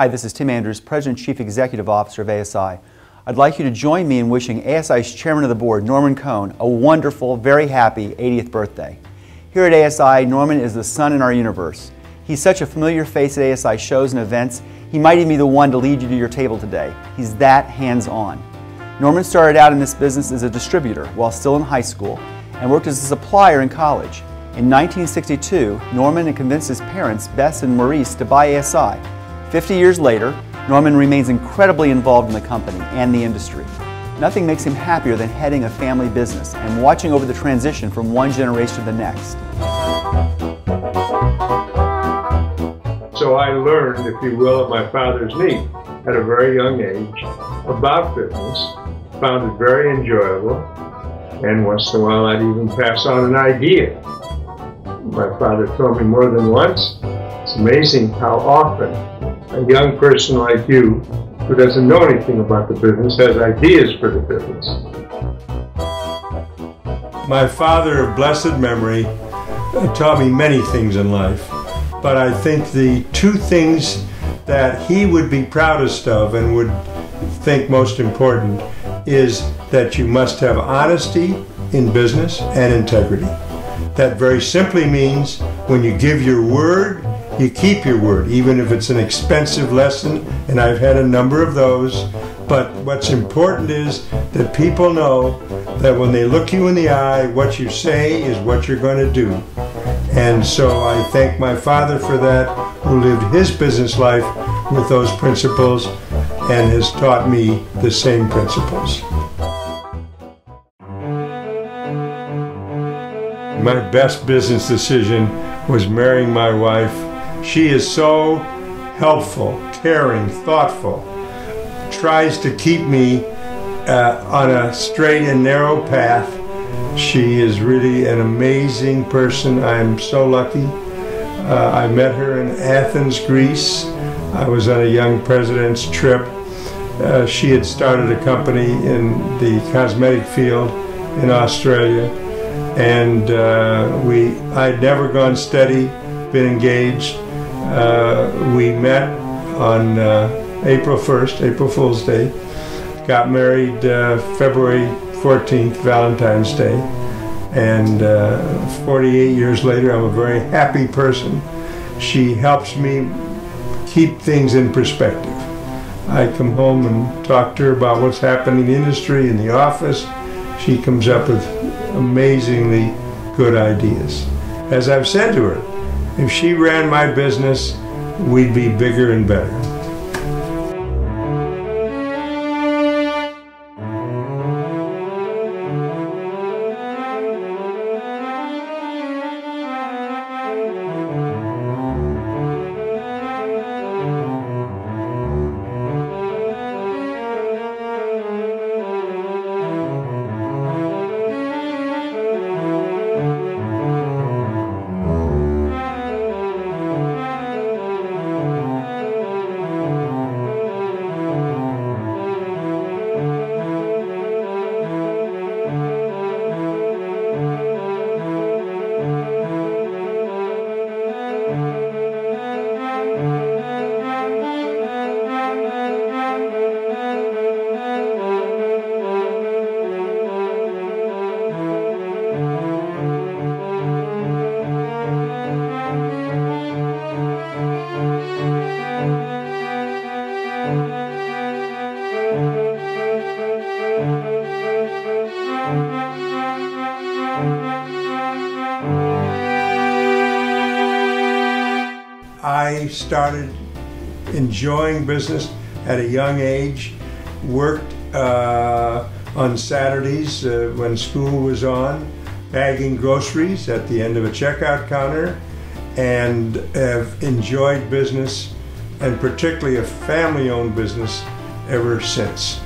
Hi, this is Tim Andrews, President and Chief Executive Officer of ASI. I'd like you to join me in wishing ASI's Chairman of the Board, Norman Cohn, a wonderful, very happy 80th birthday. Here at ASI, Norman is the sun in our universe. He's such a familiar face at ASI shows and events, he might even be the one to lead you to your table today. He's that hands-on. Norman started out in this business as a distributor while still in high school and worked as a supplier in college. In 1962, Norman convinced his parents, Bess and Maurice, to buy ASI 50 years later, Norman remains incredibly involved in the company and the industry. Nothing makes him happier than heading a family business and watching over the transition from one generation to the next. So I learned, if you will, at my father's knee at a very young age about business, found it very enjoyable, and once in a while I'd even pass on an idea. My father told me more than once, it's amazing how often a young person like you who doesn't know anything about the business has ideas for the business. My father of blessed memory taught me many things in life, but I think the two things that he would be proudest of and would think most important is that you must have honesty in business and integrity. That very simply means when you give your word, you keep your word, even if it's an expensive lesson, and I've had a number of those. But what's important is that people know that when they look you in the eye, what you say is what you're going to do. And so I thank my father for that, who lived his business life with those principles and has taught me the same principles. My best business decision was marrying my wife she is so helpful, caring, thoughtful, tries to keep me uh, on a straight and narrow path. She is really an amazing person. I am so lucky. Uh, I met her in Athens, Greece. I was on a young president's trip. Uh, she had started a company in the cosmetic field in Australia, and uh, we I'd never gone steady, been engaged, we met on uh, April 1st, April Fool's Day. Got married uh, February 14th, Valentine's Day. And uh, 48 years later, I'm a very happy person. She helps me keep things in perspective. I come home and talk to her about what's happening in the industry, in the office. She comes up with amazingly good ideas. As I've said to her, if she ran my business, we'd be bigger and better. Started enjoying business at a young age, worked uh, on Saturdays uh, when school was on, bagging groceries at the end of a checkout counter, and have enjoyed business, and particularly a family owned business, ever since.